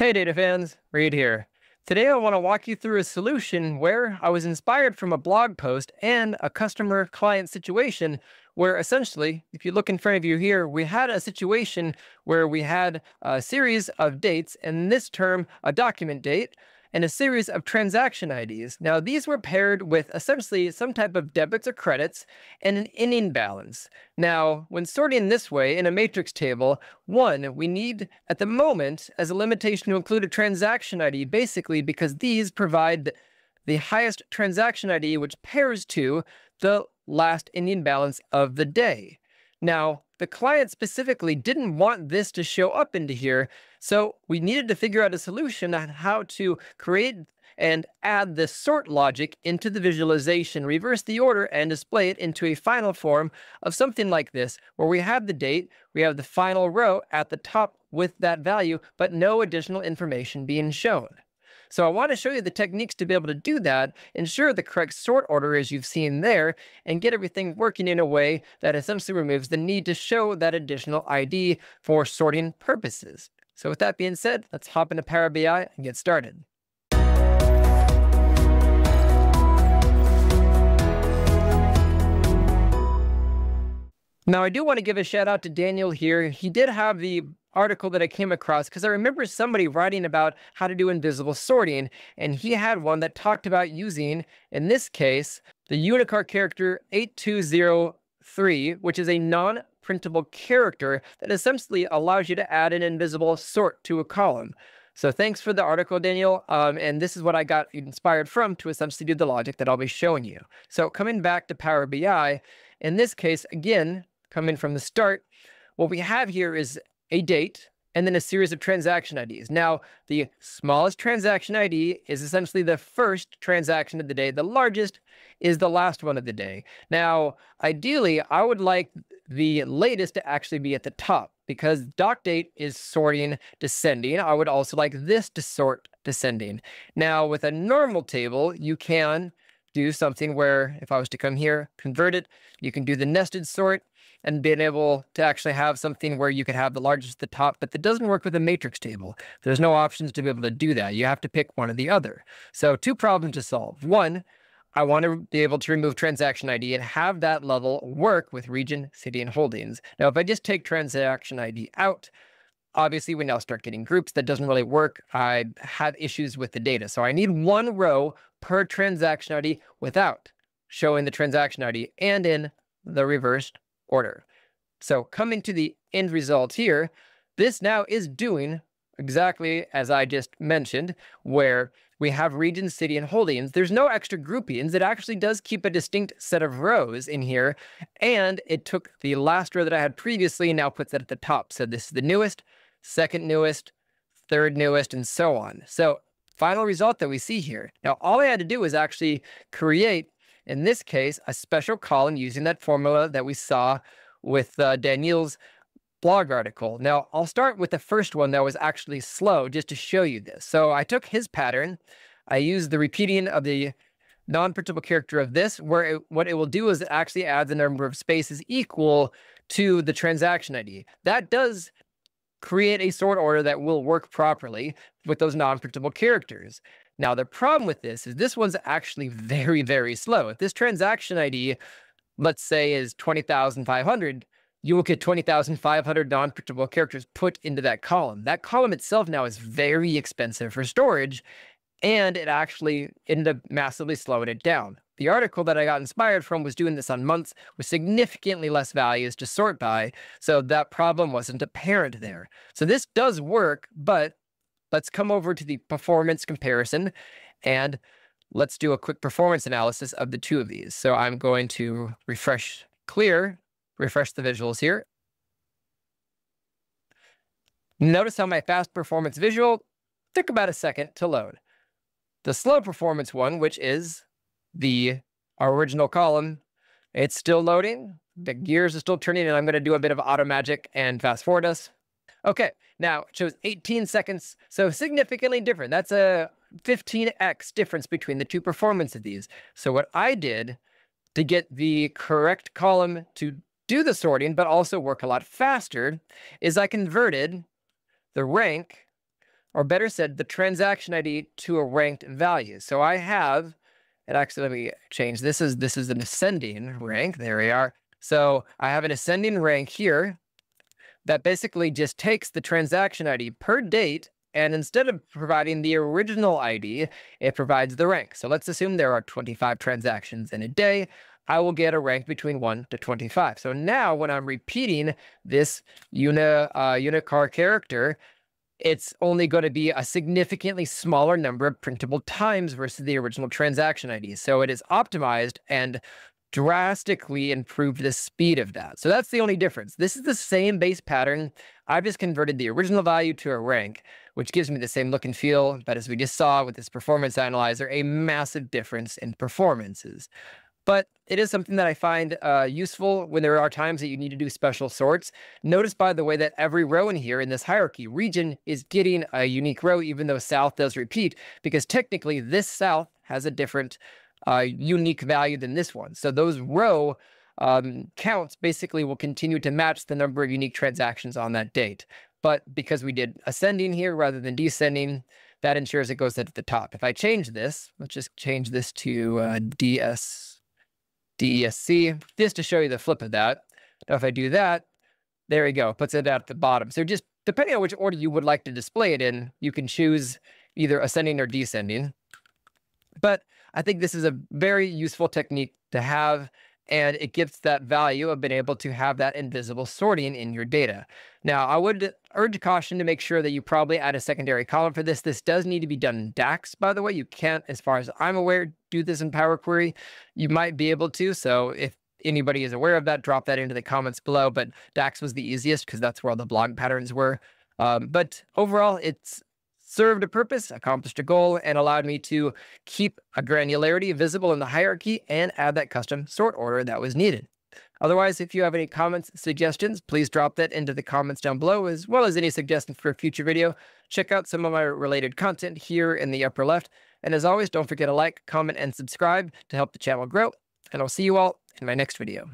Hey data fans, Reid here. Today I want to walk you through a solution where I was inspired from a blog post and a customer client situation where essentially, if you look in front of you here, we had a situation where we had a series of dates, and this term, a document date, and a series of transaction IDs. Now, these were paired with essentially some type of debits or credits and an ending balance. Now, when sorting this way in a matrix table, one, we need at the moment as a limitation to include a transaction ID, basically because these provide the highest transaction ID, which pairs to the last ending balance of the day. Now, the client specifically didn't want this to show up into here, so we needed to figure out a solution on how to create and add the sort logic into the visualization, reverse the order, and display it into a final form of something like this, where we have the date, we have the final row at the top with that value, but no additional information being shown. So I want to show you the techniques to be able to do that, ensure the correct sort order as you've seen there, and get everything working in a way that essentially removes the need to show that additional ID for sorting purposes. So with that being said, let's hop into Power BI and get started. Now, I do want to give a shout out to Daniel here. He did have the article that I came across because I remember somebody writing about how to do invisible sorting, and he had one that talked about using, in this case, the Unicode character 8203, which is a non printable character that essentially allows you to add an invisible sort to a column. So thanks for the article, Daniel. Um, and this is what I got inspired from to essentially do the logic that I'll be showing you. So coming back to Power BI, in this case, again, coming from the start, what we have here is a date, and then a series of transaction IDs. Now, the smallest transaction ID is essentially the first transaction of the day. The largest is the last one of the day. Now, ideally, I would like the latest to actually be at the top because doc date is sorting descending. I would also like this to sort descending. Now, with a normal table, you can do something where if I was to come here, convert it, you can do the nested sort and being able to actually have something where you could have the largest at the top, but that doesn't work with a matrix table. There's no options to be able to do that. You have to pick one or the other. So two problems to solve. One, I want to be able to remove transaction ID and have that level work with region, city, and holdings. Now, if I just take transaction ID out, obviously we now start getting groups that doesn't really work. I have issues with the data. So I need one row per transaction ID without showing the transaction ID and in the reversed order. So coming to the end result here, this now is doing exactly as I just mentioned, where we have region, city, and holdings. There's no extra groupings. It actually does keep a distinct set of rows in here. And it took the last row that I had previously and now puts it at the top. So this is the newest, second newest, third newest, and so on. So final result that we see here. Now, all I had to do was actually create in this case, a special column using that formula that we saw with uh, Daniel's blog article. Now, I'll start with the first one that was actually slow just to show you this. So I took his pattern. I used the repeating of the non-printable character of this, where it, what it will do is it actually adds a number of spaces equal to the transaction ID. That does create a sort order that will work properly with those non-printable characters. Now, the problem with this is this one's actually very, very slow. If this transaction ID, let's say, is 20,500, you will get 20,500 non-printable characters put into that column. That column itself now is very expensive for storage, and it actually ended up massively slowing it down. The article that I got inspired from was doing this on months with significantly less values to sort by, so that problem wasn't apparent there. So this does work, but let's come over to the performance comparison and let's do a quick performance analysis of the two of these. So I'm going to refresh clear, refresh the visuals here. Notice how my fast performance visual took about a second to load. The slow performance one, which is the our original column, it's still loading. The gears are still turning, and I'm going to do a bit of auto magic and fast forward us. Okay, now it shows 18 seconds, so significantly different. That's a 15x difference between the two performance of these. So what I did to get the correct column to do the sorting, but also work a lot faster, is I converted the rank or better said, the transaction ID to a ranked value. So I have, and actually let me change, this is, this is an ascending rank, there we are. So I have an ascending rank here that basically just takes the transaction ID per date and instead of providing the original ID, it provides the rank. So let's assume there are 25 transactions in a day. I will get a rank between 1 to 25. So now when I'm repeating this uni, uh, character, it's only going to be a significantly smaller number of printable times versus the original transaction ID. So it is optimized and drastically improved the speed of that. So that's the only difference. This is the same base pattern. I've just converted the original value to a rank, which gives me the same look and feel. But as we just saw with this performance analyzer, a massive difference in performances. But it is something that I find uh, useful when there are times that you need to do special sorts. Notice, by the way, that every row in here in this hierarchy, region is getting a unique row, even though south does repeat, because technically this south has a different uh, unique value than this one. So those row um, counts basically will continue to match the number of unique transactions on that date. But because we did ascending here rather than descending, that ensures it goes at the top. If I change this, let's just change this to uh, DS, DESC, just to show you the flip of that. Now, if I do that, there we go, puts it at the bottom. So just depending on which order you would like to display it in, you can choose either ascending or descending. But I think this is a very useful technique to have, and it gives that value of being able to have that invisible sorting in your data. Now, I would urge caution to make sure that you probably add a secondary column for this. This does need to be done in DAX, by the way. You can't, as far as I'm aware, do this in Power Query. You might be able to, so if anybody is aware of that, drop that into the comments below. But DAX was the easiest because that's where all the blog patterns were. Um, but overall, it's served a purpose, accomplished a goal, and allowed me to keep a granularity visible in the hierarchy and add that custom sort order that was needed. Otherwise, if you have any comments, suggestions, please drop that into the comments down below, as well as any suggestions for a future video. Check out some of my related content here in the upper left. And as always, don't forget to like, comment, and subscribe to help the channel grow. And I'll see you all in my next video.